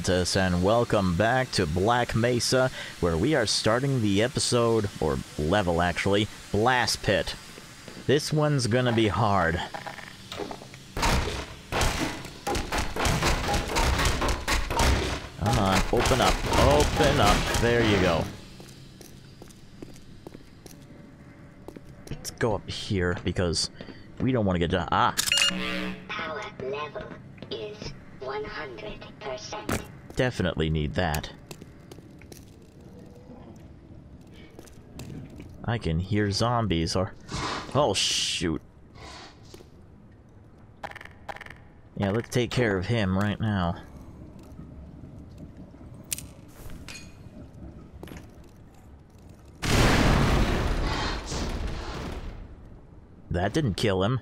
cultists, and welcome back to Black Mesa, where we are starting the episode, or level actually, Blast Pit. This one's gonna be hard. Come on, open up, open up, there you go. Let's go up here, because we don't want to get to- ah! Power level is 100%. Definitely need that. I can hear zombies or... Oh, shoot. Yeah, let's take care of him right now. That didn't kill him.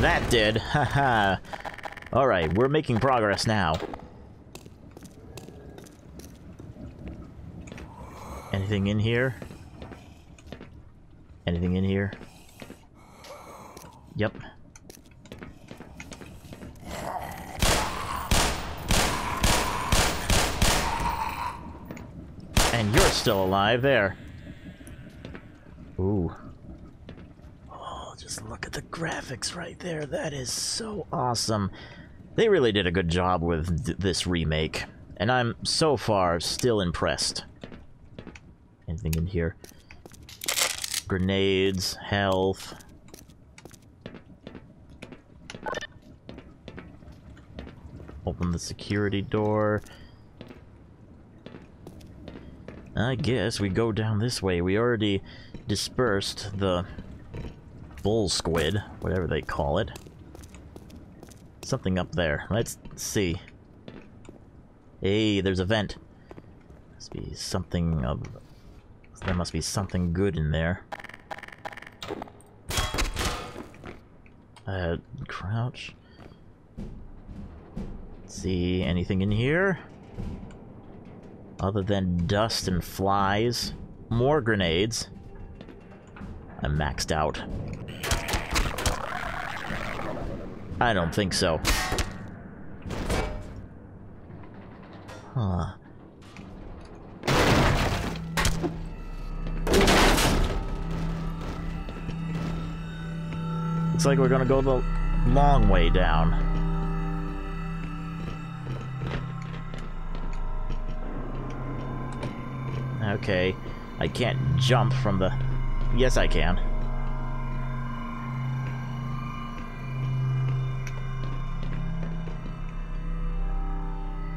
That did. Haha. Alright, we're making progress now. Anything in here? Anything in here? Yep. And you're still alive there. Ooh. Oh, just look at the graphics right there. That is so awesome. They really did a good job with th this remake. And I'm so far still impressed. Anything in here? Grenades, health. Open the security door. I guess we go down this way. We already dispersed the bull squid, whatever they call it. Something up there. Let's see. Hey, there's a vent. Must be something of... There must be something good in there. Uh, crouch. See, anything in here? Other than dust and flies. More grenades. I'm maxed out. I don't think so. Huh. Looks like we're gonna go the long way down. Okay, I can't jump from the... Yes, I can.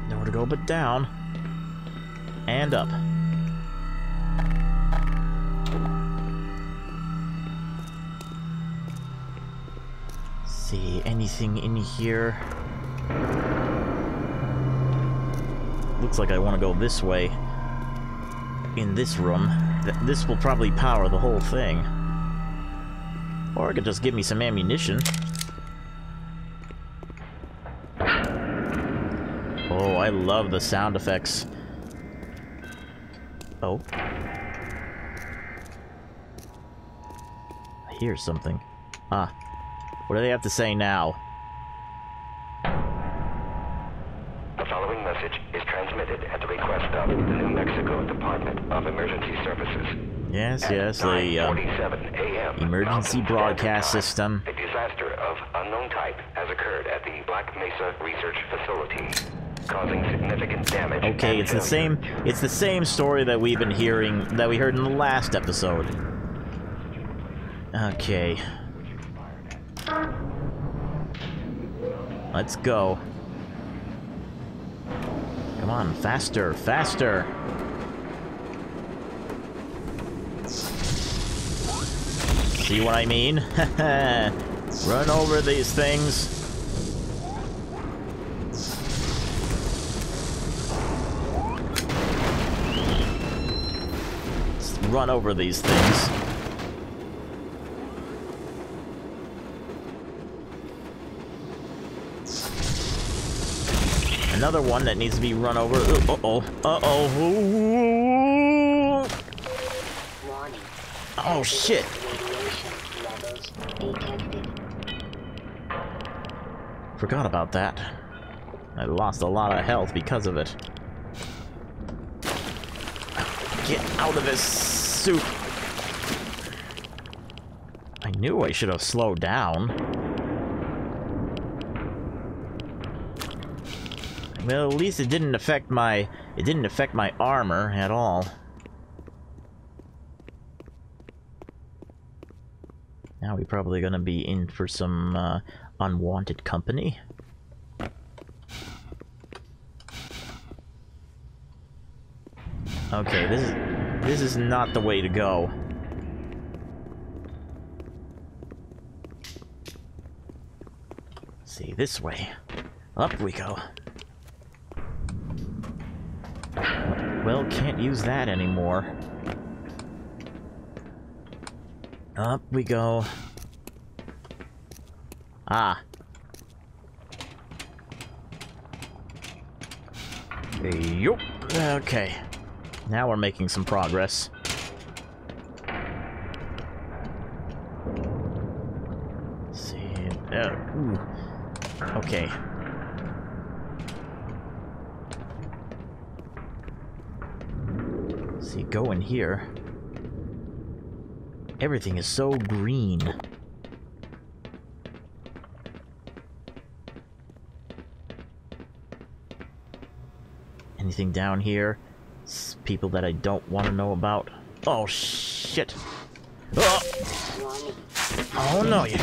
Nowhere to go but down. And up. see, anything in here? Looks like I want to go this way. In this room. Th this will probably power the whole thing. Or it could just give me some ammunition. Oh, I love the sound effects. Oh. I hear something. Ah. What do they have to say now? The following message is transmitted at the request of the New Mexico Department of Emergency Services. Yes, the uh, emergency broadcast system. A disaster of unknown type has occurred at the Black Mesa Research Facility, causing significant damage. Okay, it's the same. It's the same story that we've been hearing that we heard in the last episode. Okay. Let's go. Come on, faster, faster. See what I mean? Run over these things. Let's run over these things. Another one that needs to be run over. Uh-oh. Uh-oh. Oh, shit. Forgot about that. I lost a lot of health because of it. Get out of this soup! I knew I should have slowed down. Well, at least it didn't affect my... It didn't affect my armor at all. Now we're probably gonna be in for some uh, unwanted company. Okay, this is this is not the way to go. see, this way. Up we go. Well, can't use that anymore. Up we go. Ah. Yup. Okay. Now we're making some progress. Let's see. Uh. Okay. Let's see, go in here. Everything is so green. Anything down here? S people that I don't want to know about. Oh, shit. Oh, oh no, you...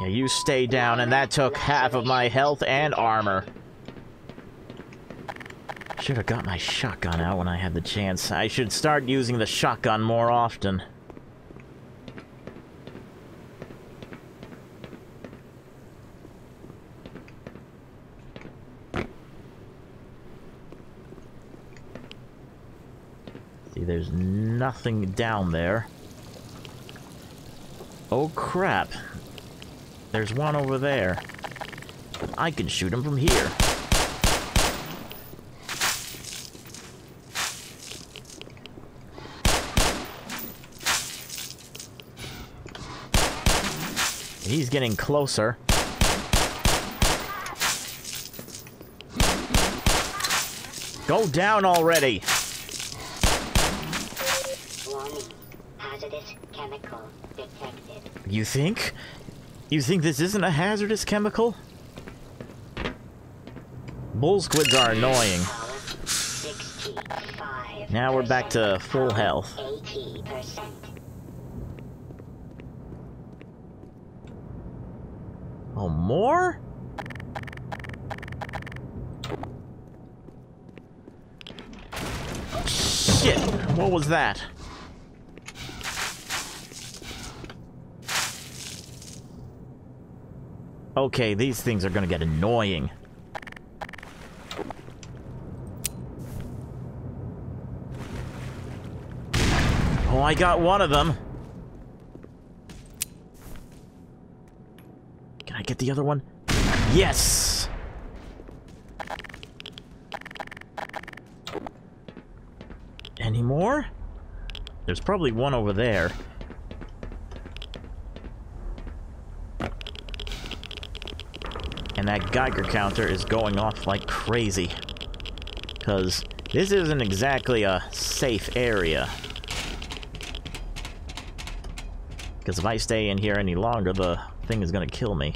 Yeah, you stay down, and that took half of my health and armor. Should have got my shotgun out when I had the chance. I should start using the shotgun more often. See, there's nothing down there. Oh crap. There's one over there. I can shoot him from here. He's getting closer. Go down already! Warning. Hazardous chemical detected. You think? You think this isn't a hazardous chemical? Bull squids are annoying. Now we're back to full health. Oh, more? Shit! What was that? Okay, these things are gonna get annoying. Oh, I got one of them. Can I get the other one? Yes! Any more? There's probably one over there. And that Geiger counter is going off like crazy. Because this isn't exactly a safe area. Because if I stay in here any longer, the thing is going to kill me.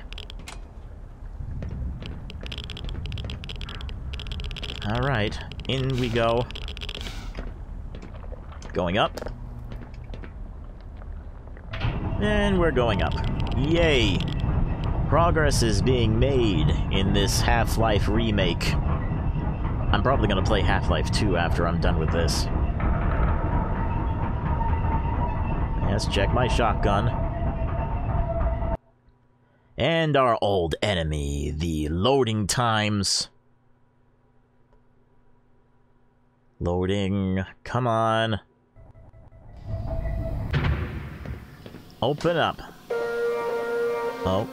Alright, in we go. Going up. And we're going up. Yay! Progress is being made in this Half-Life remake. I'm probably gonna play Half-Life 2 after I'm done with this. Let's check my shotgun. And our old enemy, the loading times. Loading. Come on. Open up. Oh.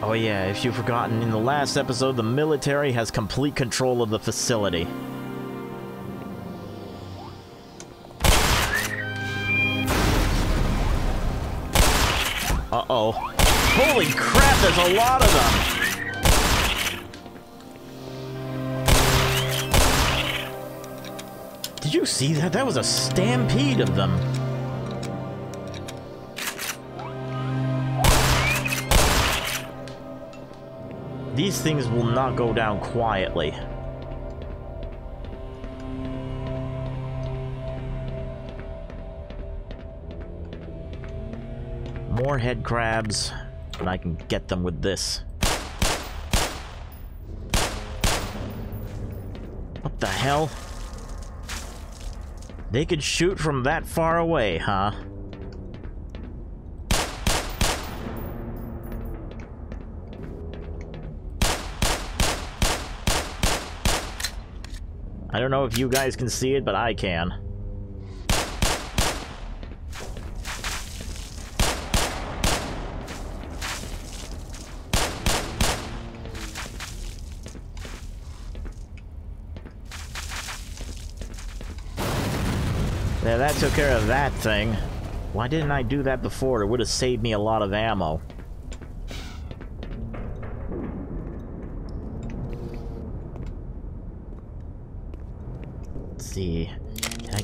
Oh yeah, if you've forgotten, in the last episode, the military has complete control of the facility. Uh-oh. Holy crap, there's a lot of them! Did you see that? That was a stampede of them. These things will not go down quietly. More head crabs, and I can get them with this. What the hell? They could shoot from that far away, huh? I don't know if you guys can see it, but I can. Yeah, that took care of that thing. Why didn't I do that before? It would have saved me a lot of ammo.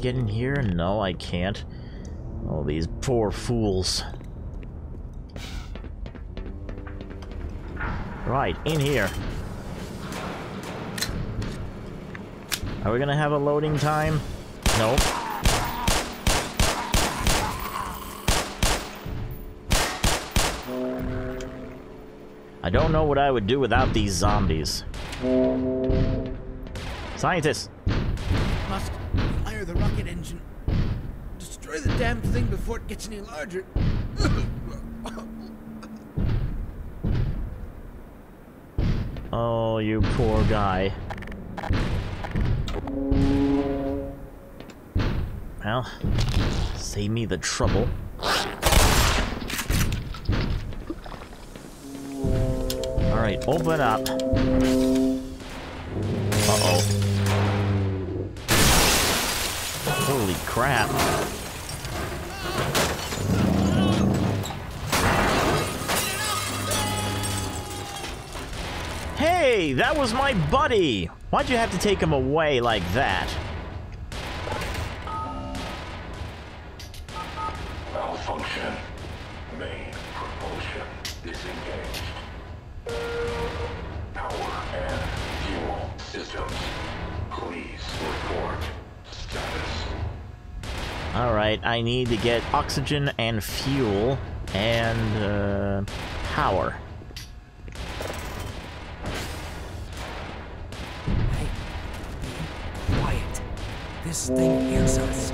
Get in here? No, I can't. Oh, these poor fools. Right, in here. Are we gonna have a loading time? Nope. I don't know what I would do without these zombies. Scientists! Rocket engine. Destroy the damn thing before it gets any larger. Oh, you poor guy. Well, save me the trouble. Alright, open up. Uh-oh. Holy crap. Hey, that was my buddy! Why'd you have to take him away like that? I need to get oxygen and fuel and uh, power. Hey, quiet. This thing hears us.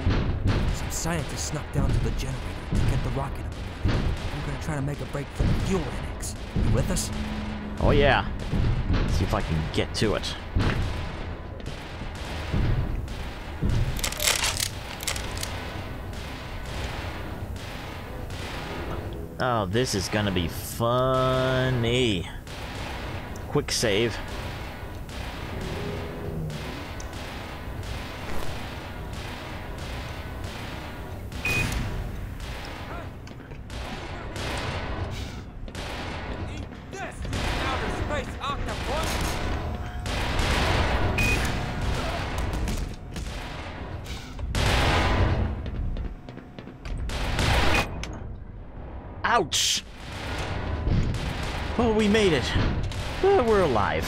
Some scientists snuck down to the generator to get the rocket up. We're gonna try to make a break for the fuel annex. You with us? Oh yeah. Let's see if I can get to it. Oh, this is gonna be funny. Quick save. Ouch! Oh, we made it. Well, we're alive.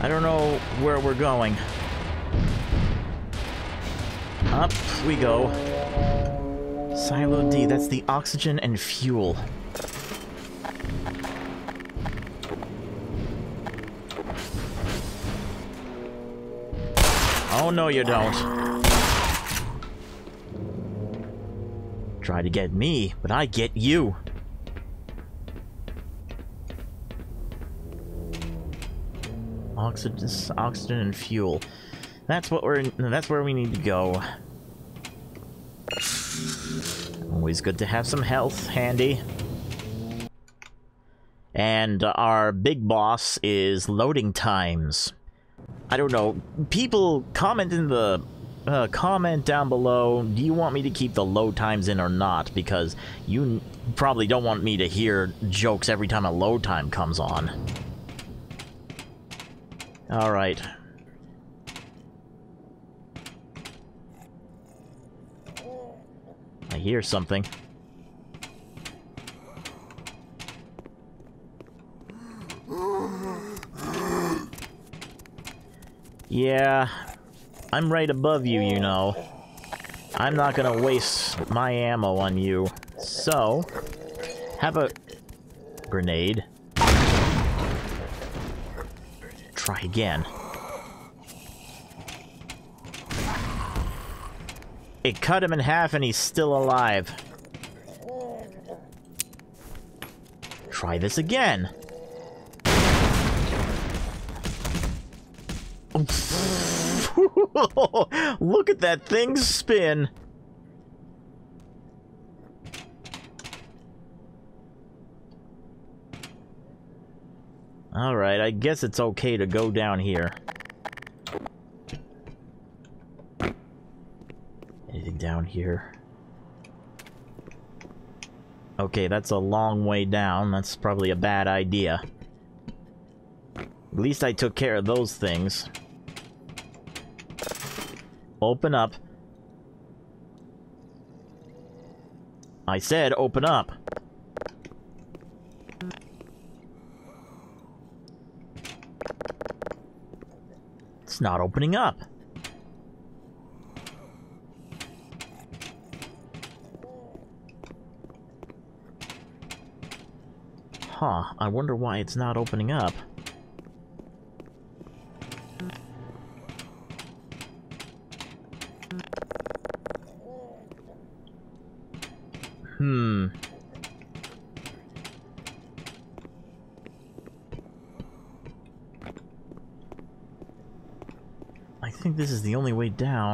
I don't know where we're going. Up we go. Silo D, that's the oxygen and fuel. Oh, no you don't. Try to get me, but I get you. Oxygen, oxygen and fuel. That's what we're. That's where we need to go. Always good to have some health handy. And our big boss is loading times. I don't know. People comment in the uh, comment down below. Do you want me to keep the load times in or not? Because you probably don't want me to hear jokes every time a load time comes on. All right. I hear something. Yeah, I'm right above you, you know. I'm not gonna waste my ammo on you. So, have a grenade. Try again. It cut him in half and he's still alive. Try this again. Look at that thing spin. Alright, I guess it's okay to go down here. Anything down here? Okay, that's a long way down. That's probably a bad idea. At least I took care of those things. Open up. I said open up. It's not opening up. Huh, I wonder why it's not opening up.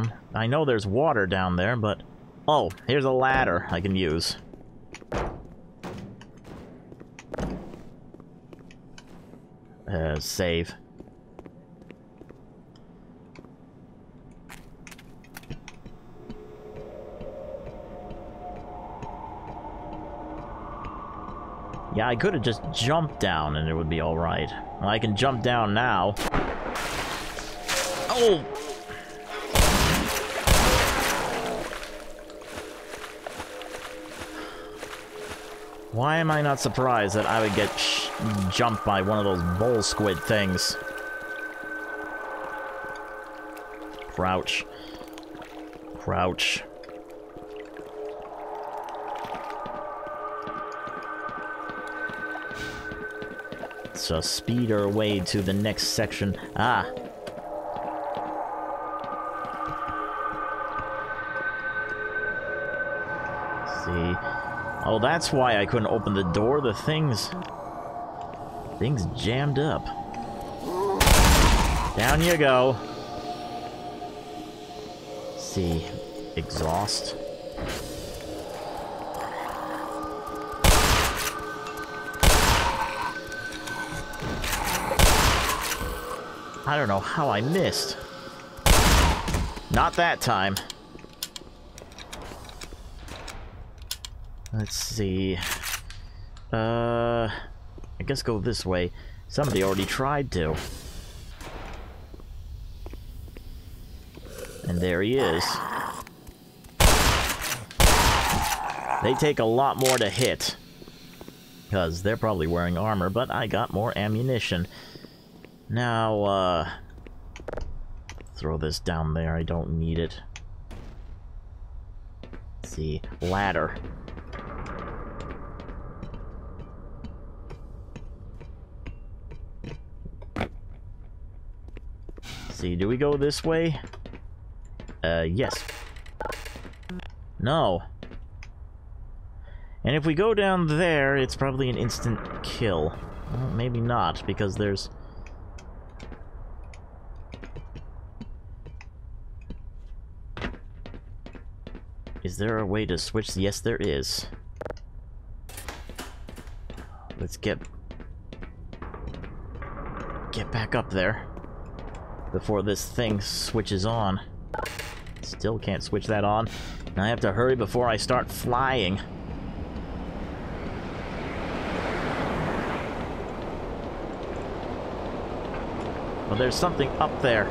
Down. I know there's water down there, but... Oh, here's a ladder I can use. Uh, save. Yeah, I could have just jumped down and it would be alright. Well, I can jump down now. Oh! Why am I not surprised that I would get jumped by one of those bull squid things? Crouch. Crouch. Uh, speed our way to the next section. Ah, Oh, that's why I couldn't open the door. The thing's... Thing's jammed up. Down you go. see. Exhaust. I don't know how I missed. Not that time. Let's see. Uh, I guess go this way. Somebody already tried to. And there he is. They take a lot more to hit. Because they're probably wearing armor, but I got more ammunition. Now, uh... Throw this down there, I don't need it. Let's see. Ladder. See, do we go this way? Uh, yes. No. And if we go down there, it's probably an instant kill. Well, maybe not, because there's... Is there a way to switch? Yes, there is. Let's get get back up there before this thing switches on. Still can't switch that on. I have to hurry before I start flying. Well, there's something up there.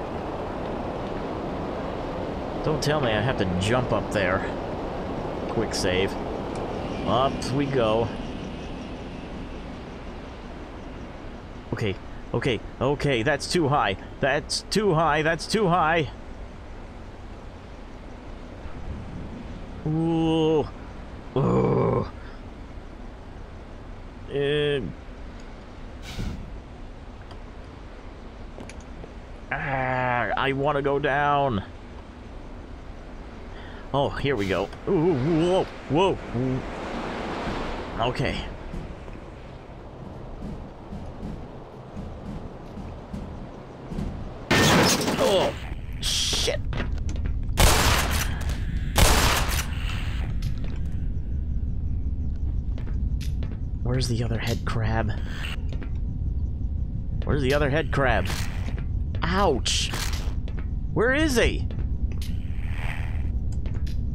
Don't tell me I have to jump up there. Quick save. Up we go. Okay, okay, okay, that's too high. That's too high, that's too high. Ooh. Ooh. Uh. Ah, I want to go down. Oh, here we go. Ooh, whoa, whoa. Okay. Oh, shit. Where's the other head crab? Where's the other head crab? Ouch! Where is he?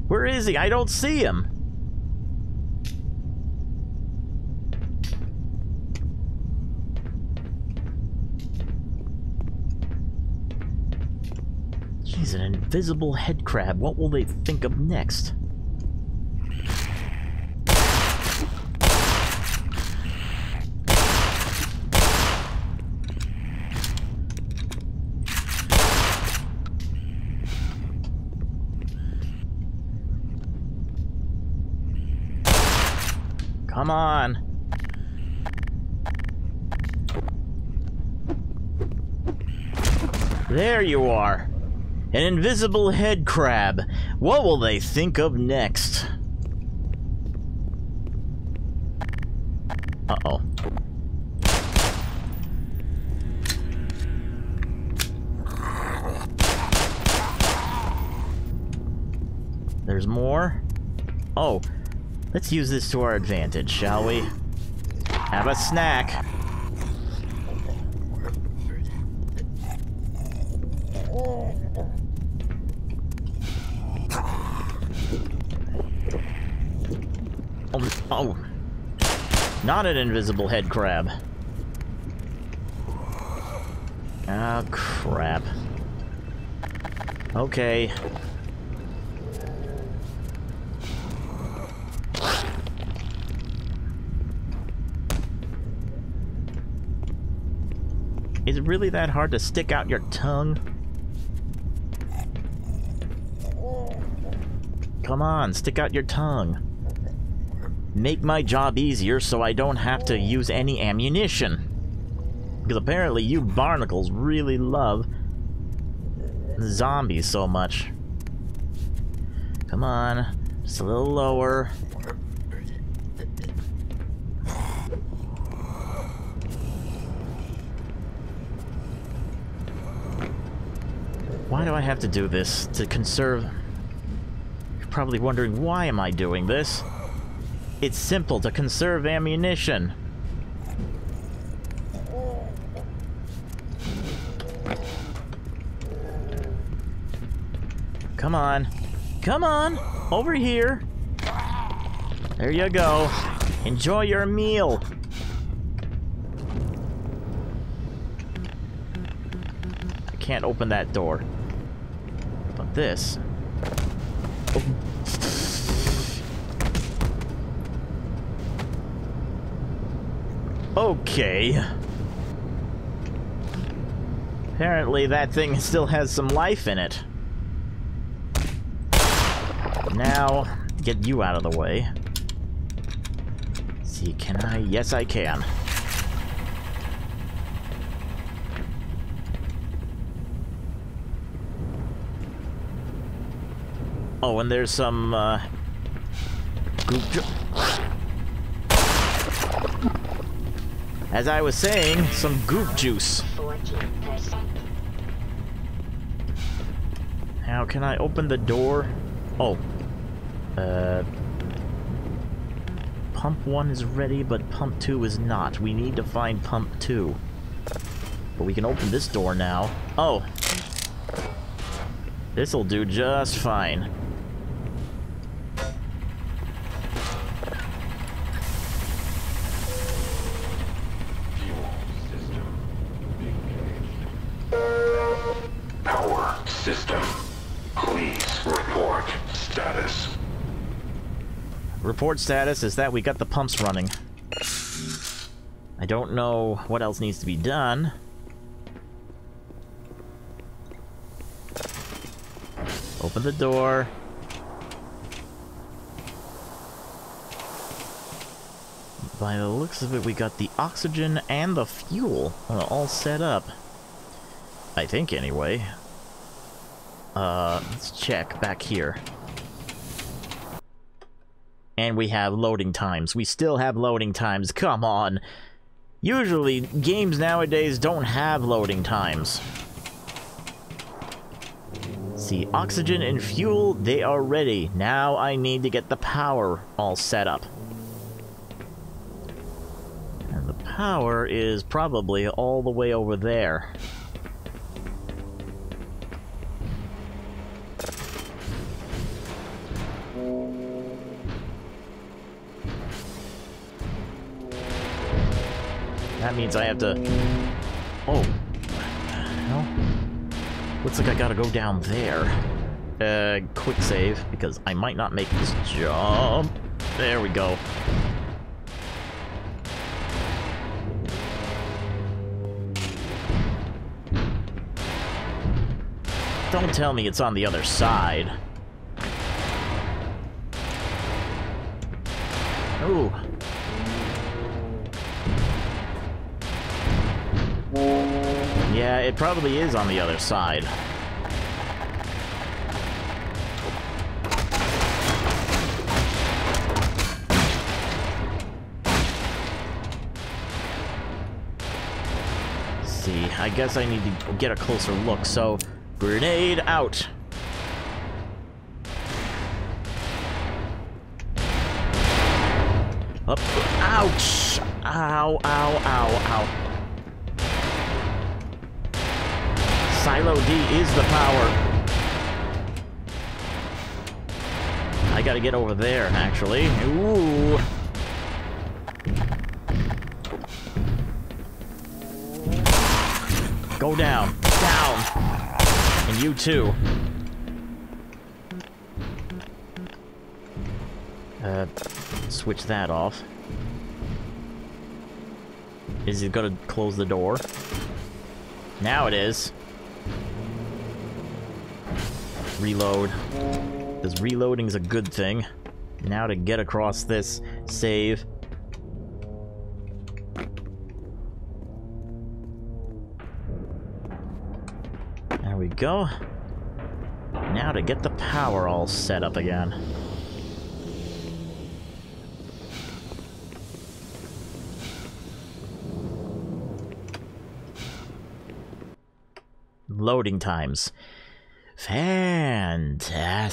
Where is he? I don't see him. He's an invisible head crab. What will they think of next? Come on. There you are. An invisible head crab. What will they think of next? Uh-oh. There's more? Oh, let's use this to our advantage, shall we? Have a snack. Oh, oh. Not an invisible head crab. Ah, crap. Okay. Really that hard to stick out your tongue? Come on, stick out your tongue. Make my job easier so I don't have to use any ammunition. Because apparently you barnacles really love zombies so much. Come on, just a little lower. Why do I have to do this? To conserve... You're probably wondering, why am I doing this? It's simple, to conserve ammunition. Come on. Come on! Over here! There you go. Enjoy your meal. I can't open that door. This... Okay. Apparently that thing still has some life in it. Now, get you out of the way. see, can I? Yes, I can. Oh, and there's some, uh... Goop As I was saying, some goop juice. 40%. Can I open the door? Oh. Uh... Pump 1 is ready, but pump 2 is not. We need to find pump 2. But we can open this door now. Oh. This'll do just fine. Report status is that we got the pumps running. I don't know what else needs to be done. Open the door. By the looks of it, we got the oxygen and the fuel uh, all set up. I think, anyway. Uh, let's check back here. And we have loading times. We still have loading times. Come on. Usually, games nowadays don't have loading times. See, oxygen and fuel, they are ready. Now I need to get the power all set up. And the power is probably all the way over there. That means I have to... Oh. Well, looks like I gotta go down there. Uh, quick save, because I might not make this jump. There we go. Don't tell me it's on the other side. Ooh. Uh, it probably is on the other side. See, I guess I need to get a closer look, so grenade out. Up. Ouch! Ow, ow, ow, ow. Silo D is the power. I gotta get over there, actually. Ooh. Go down. Down. And you too. Uh, switch that off. Is it gonna close the door? Now it is. Reload. Because reloading is a good thing. Now to get across this, save. There we go. Now to get the power all set up again. Loading times. Fantastic.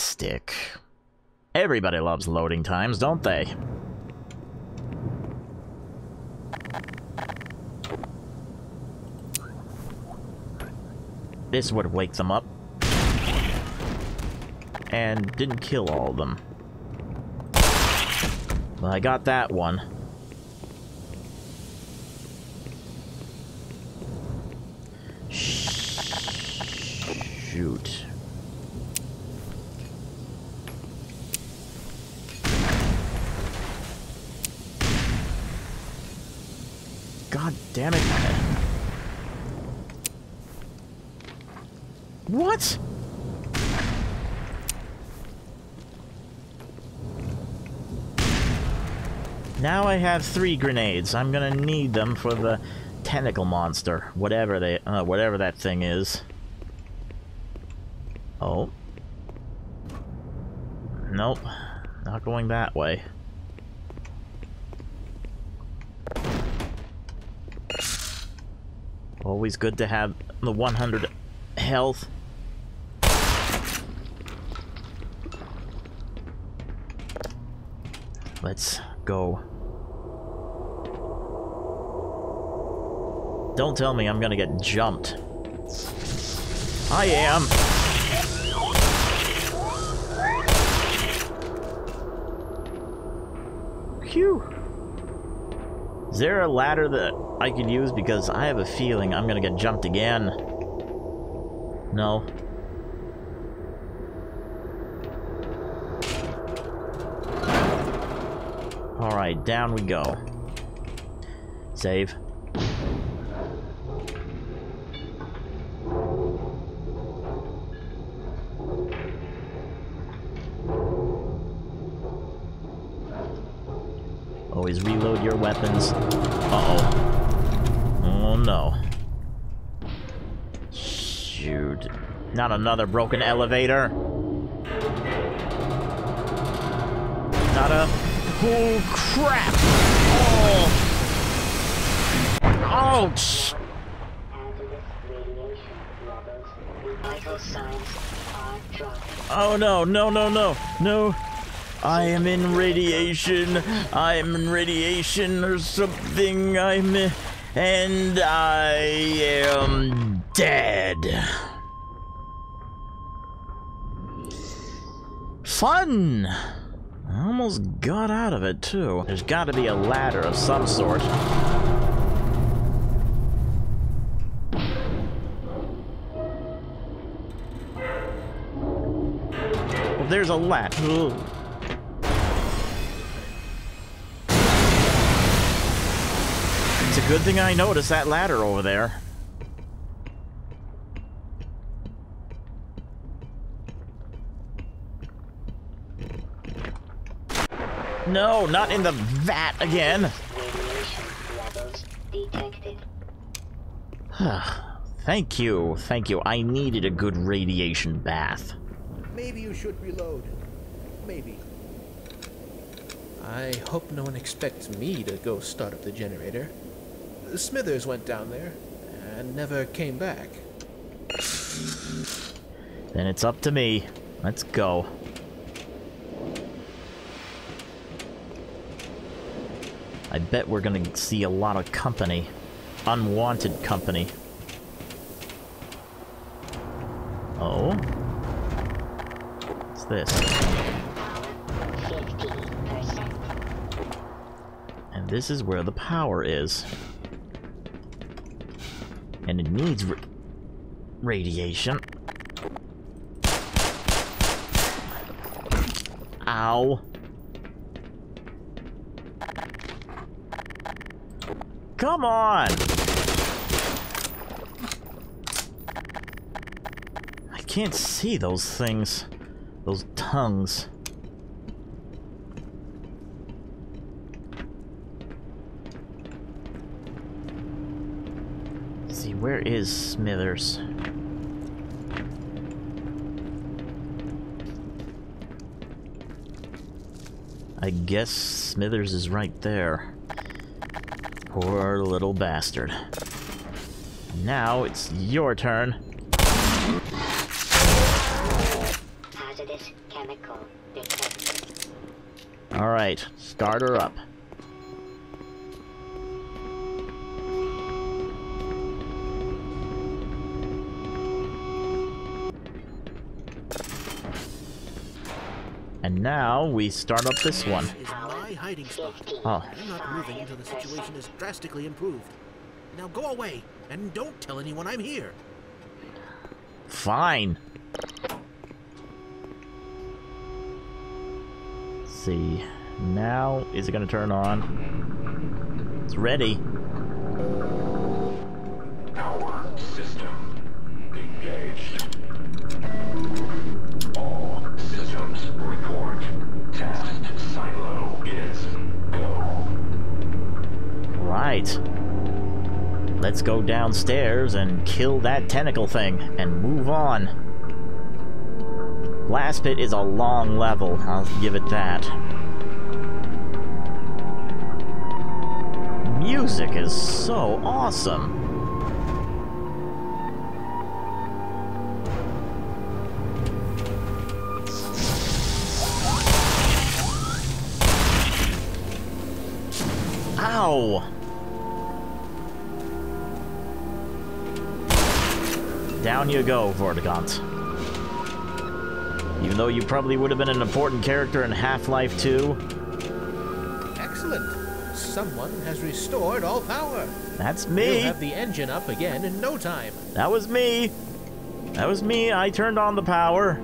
Everybody loves loading times, don't they? This would wake them up. And didn't kill all of them. Well, I got that one. Shoot. God damn it. What? Now I have three grenades. I'm gonna need them for the tentacle monster, whatever they, uh, whatever that thing is. Oh. Nope. Not going that way. Always good to have the 100 health. Let's go. Don't tell me I'm gonna get jumped. I am. Phew. Is there a ladder that I could use? Because I have a feeling I'm gonna get jumped again. No. Alright, down we go. Save. Always reload your weapons. Uh-oh. Oh no. Shoot. Not another broken elevator. Not a... Oh, crap! Oh! Ouch! Hazardous radiation levels. Vital signs are dropping. Oh no, no, no, no, no. I am in radiation. I am in radiation or something. I'm. And I am dead. Fun! I almost got out of it too. There's gotta be a ladder of some sort. Well, there's a ladder. Good thing I noticed that ladder over there. No, not in the vat again. Radiation levels detected. Thank you, thank you. I needed a good radiation bath. Maybe you should reload. Maybe. I hope no one expects me to go start up the generator. Smithers went down there and never came back. Then it's up to me. Let's go. I bet we're gonna see a lot of company. Unwanted company. Oh? What's this? And this is where the power is. And it needs ra- radiation. Ow. Come on! I can't see those things. Those tongues. see, where is Smithers? I guess Smithers is right there. Poor little bastard. Now it's your turn. Hazardous chemical detected. Alright, start her up. We start up this one. Is my hiding spot. Oh, I'm not moving until the situation is drastically improved. Now go away and don't tell anyone I'm here. fine. Let's see. Now, is it gonna turn on? It's ready. Power system engaged. Let's go downstairs and kill that tentacle thing and move on. Blast Pit is a long level, I'll give it that. Music is so awesome. Ow! Down you go, Vortigaunt. Even though you probably would have been an important character in Half-Life 2, Excellent. Someone has restored all power. that's me. We'll have the engine up again in no time. That was me. That was me. I turned on the power.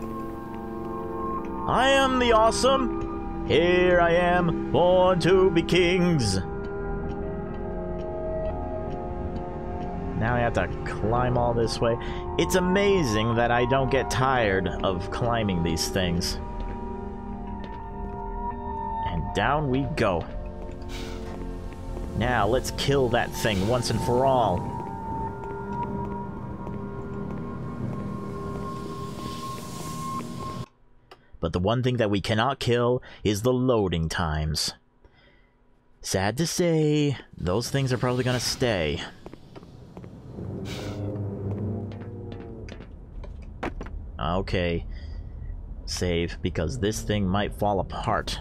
I am the awesome. Here I am, born to be kings. Now I have to climb all this way. It's amazing that I don't get tired of climbing these things. And down we go. Now let's kill that thing once and for all. But the one thing that we cannot kill is the loading times. Sad to say, those things are probably gonna stay. Okay. Save, because this thing might fall apart.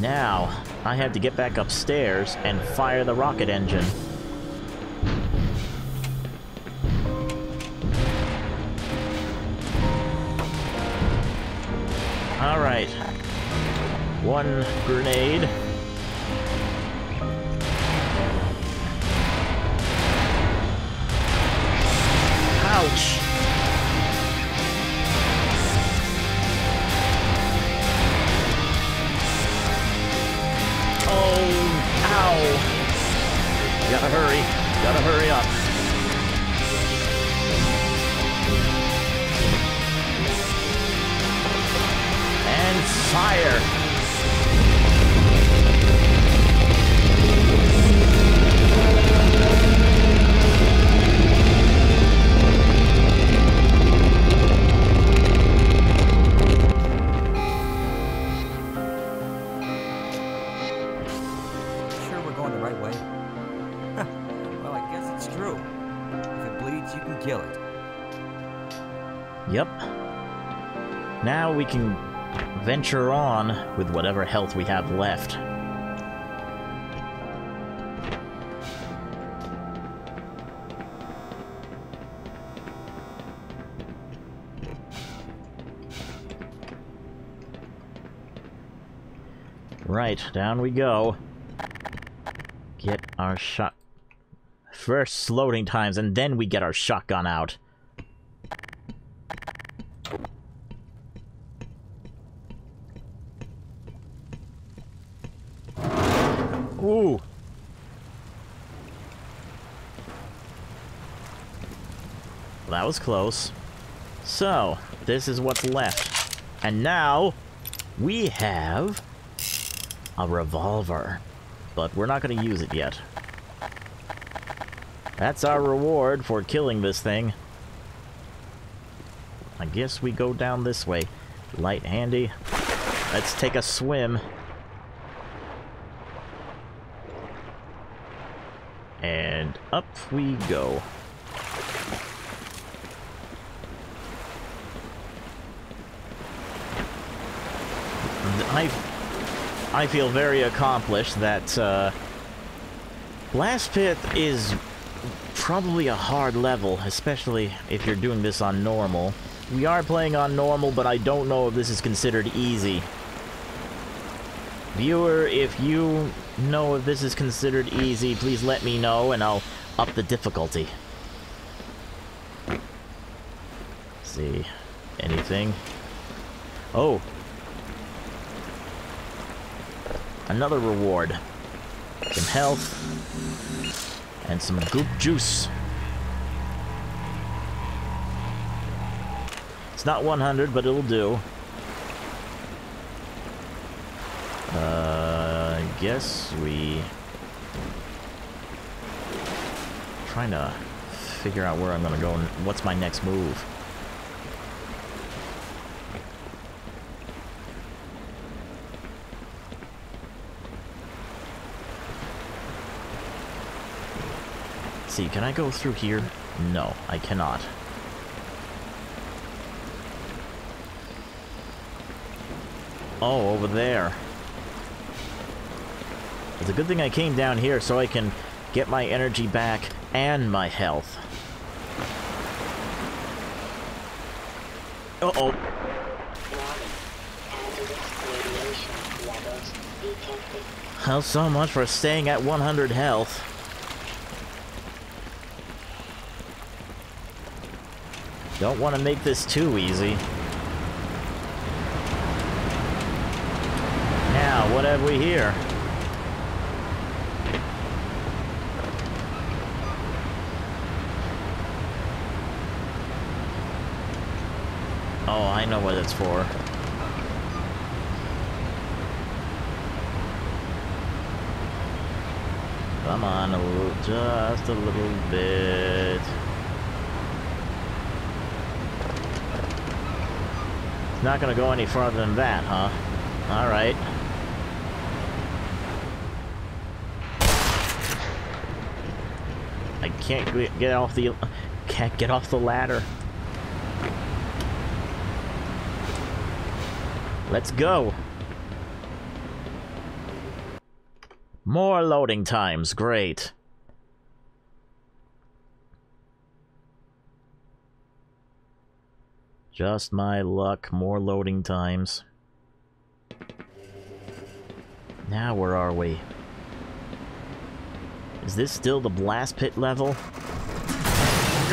Now, I have to get back upstairs and fire the rocket engine. Alright. One grenade. Ouch! Oh, ow! Gotta hurry. Gotta hurry up. And fire! Going the right way? well, I guess it's true. If it bleeds, you can kill it. Yep. Now we can venture on with whatever health we have left. Right, down we go. Get our shot. First loading times, and then we get our shotgun out. Ooh. That was close. So, this is what's left. And now, we have a revolver. But we're not going to use it yet. That's our reward for killing this thing. I guess we go down this way. Light handy. Let's take a swim. And up we go. I, I feel very accomplished that uh, Blast Pit is probably a hard level, especially if you're doing this on normal. We are playing on normal, but I don't know if this is considered easy. Viewer, if you know if this is considered easy, please let me know and I'll up the difficulty. see. Anything? Oh. Another reward. Some health. And some goop juice. It's not 100, but it'll do. Uh, I guess we... Trying to figure out where I'm gonna go and what's my next move. See, can I go through here? No, I cannot. Oh, over there. It's a good thing I came down here so I can get my energy back and my health. Uh-oh. Well, so much for staying at 100 health. Don't want to make this too easy. Now, what have we here? Oh, I know what it's for. Come on, a little, just a little bit. Not gonna go any farther than that, huh? Alright. I can't get off the... Can't get off the ladder. Let's go. More loading times, great. Just my luck, more loading times. Now where are we? Is this still the blast pit level?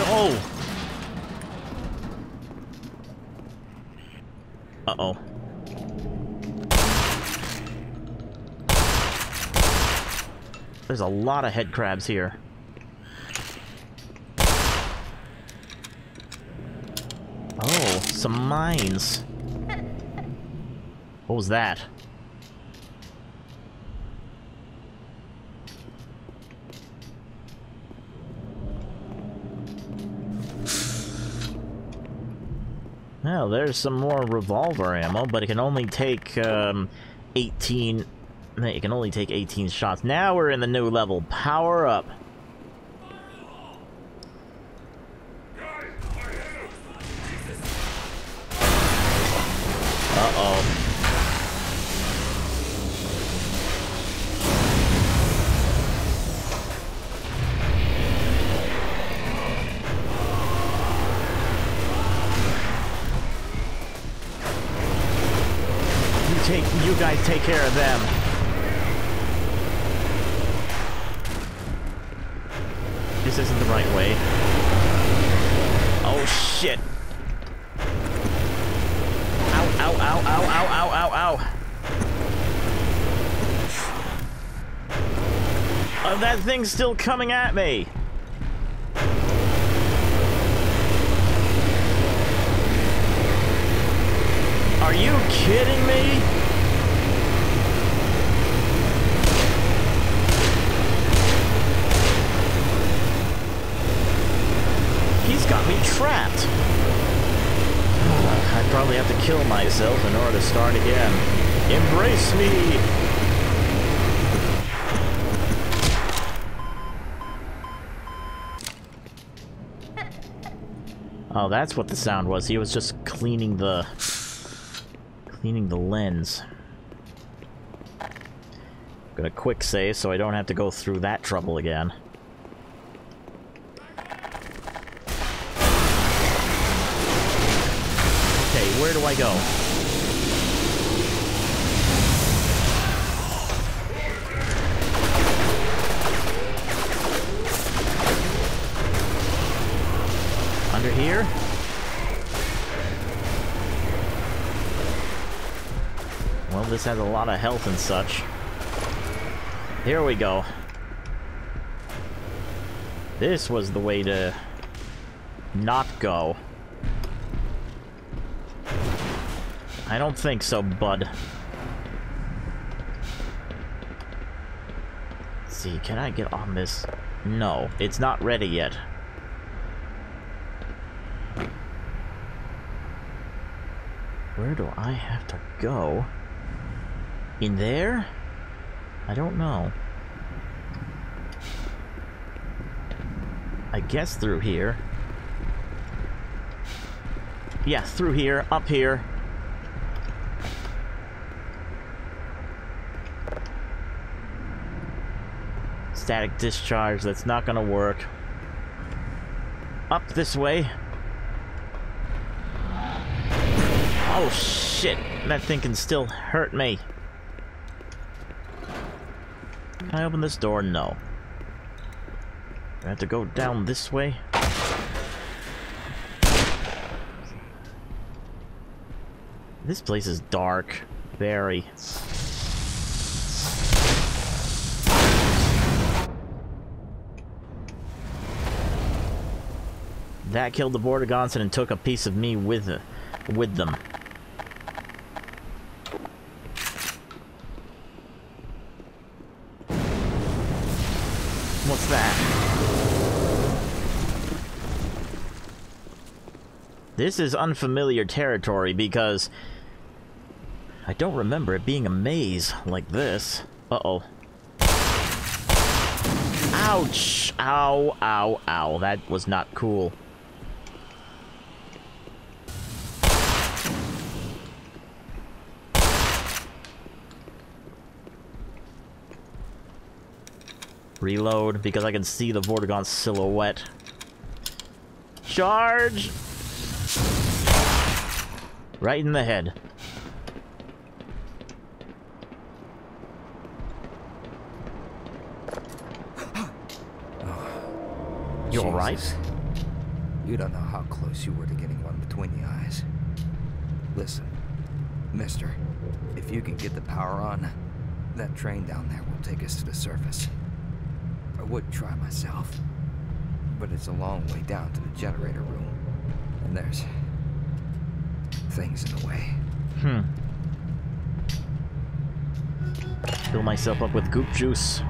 Oh! Uh-oh. There's a lot of head crabs here. Oh, some mines. What was that? Well, there's some more revolver ammo, but it can only take um, 18 it can only take 18 shots. Now we're in the new level. Power up. Take care of them. This isn't the right way. Oh shit. Ow, ow, ow, ow, ow, ow, ow, ow. Oh, that thing's still coming at me. Are you kidding me? He's got me trapped. I'd probably have to kill myself in order to start again. Embrace me! Oh, that's what the sound was. He was just cleaning the... cleaning the lens. Gonna quick save so I don't have to go through that trouble again. Okay, where do I go? Under here? Has a lot of health and such. Here we go. This was the way to not go. I don't think so, bud. Let's see, can I get on this? No, it's not ready yet. Where do I have to go? In there? I don't know. I guess through here. Yeah, through here, up here. Static discharge, that's not gonna work. Up this way. Oh shit, that thing can still hurt me. Can I open this door? No. I have to go down this way. This place is dark. Very. That killed the Vortigaunts and took a piece of me with, with them. What's that? This is unfamiliar territory because I don't remember it being a maze like this. Uh-oh. Ouch! Ow, ow, ow. That was not cool. Reload, because I can see the Vortigaunt silhouette. Charge! Right in the head. You alright? You don't know how close you were to getting one between the eyes. Listen, mister, if you can get the power on, that train down there will take us to the surface. I would try myself, but it's a long way down to the generator room, and there's things in the way. Hmm. Fill myself up with goop juice.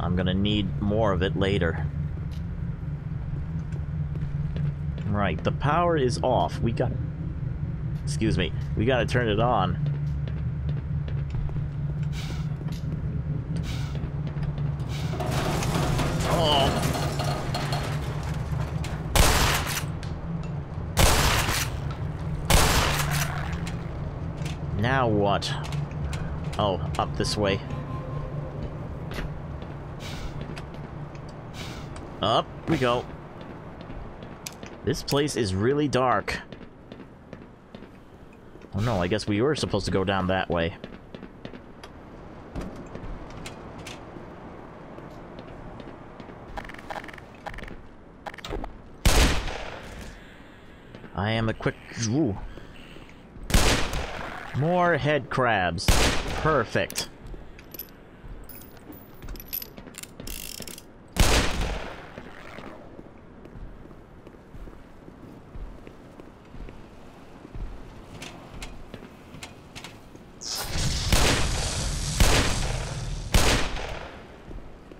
I'm gonna need more of it later. Right, the power is off. We got... Excuse me. We gotta turn it on. Oh, up this way. Up we go. This place is really dark. Oh no, I guess we were supposed to go down that way. I am a quick... Ooh. More head crabs. Perfect.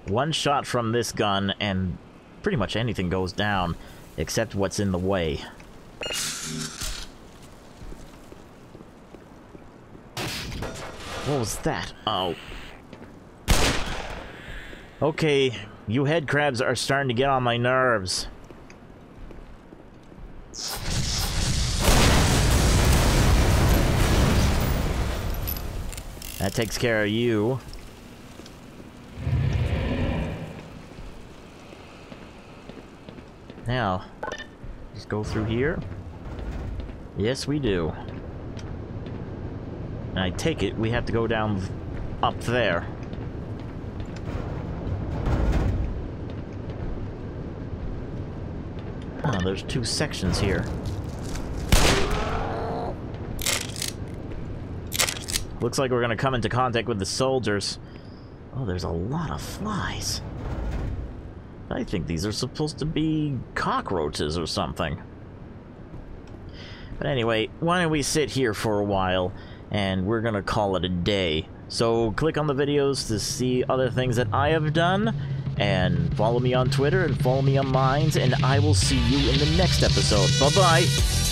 One shot from this gun and pretty much anything goes down except what's in the way. What was that? Oh. Okay, you head crabs are starting to get on my nerves. That takes care of you. Now, just go through here. Yes, we do. And I take it we have to go down up there. Oh, there's two sections here. Looks like we're gonna come into contact with the soldiers. Oh, there's a lot of flies. I think these are supposed to be cockroaches or something. But anyway, why don't we sit here for a while, and we're gonna call it a day. So click on the videos to see other things that I have done, and follow me on Twitter and follow me on Minds, and I will see you in the next episode. Bye-bye!